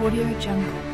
Audio Jungle.